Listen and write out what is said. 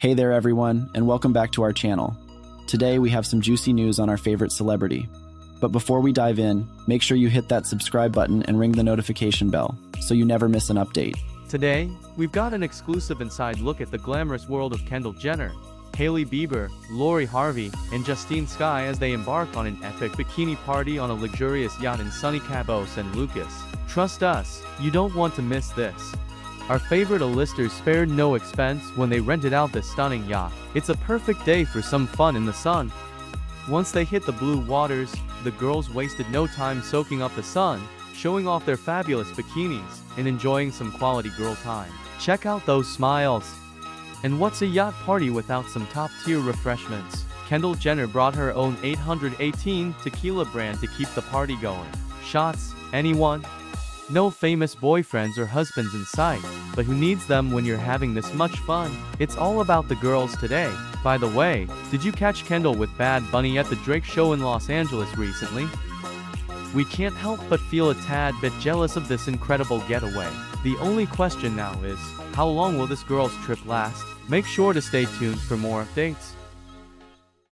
Hey there, everyone, and welcome back to our channel. Today, we have some juicy news on our favorite celebrity. But before we dive in, make sure you hit that subscribe button and ring the notification bell so you never miss an update. Today, we've got an exclusive inside look at the glamorous world of Kendall Jenner, Hailey Bieber, Lori Harvey, and Justine Skye as they embark on an epic bikini party on a luxurious yacht in sunny Cabo San Lucas. Trust us, you don't want to miss this. Our favorite A-listers spared no expense when they rented out this stunning yacht. It's a perfect day for some fun in the sun. Once they hit the blue waters, the girls wasted no time soaking up the sun, showing off their fabulous bikinis, and enjoying some quality girl time. Check out those smiles. And what's a yacht party without some top-tier refreshments? Kendall Jenner brought her own 818 tequila brand to keep the party going. Shots, anyone? No famous boyfriends or husbands in sight, but who needs them when you're having this much fun? It's all about the girls today. By the way, did you catch Kendall with Bad Bunny at the Drake show in Los Angeles recently? We can't help but feel a tad bit jealous of this incredible getaway. The only question now is, how long will this girls trip last? Make sure to stay tuned for more updates.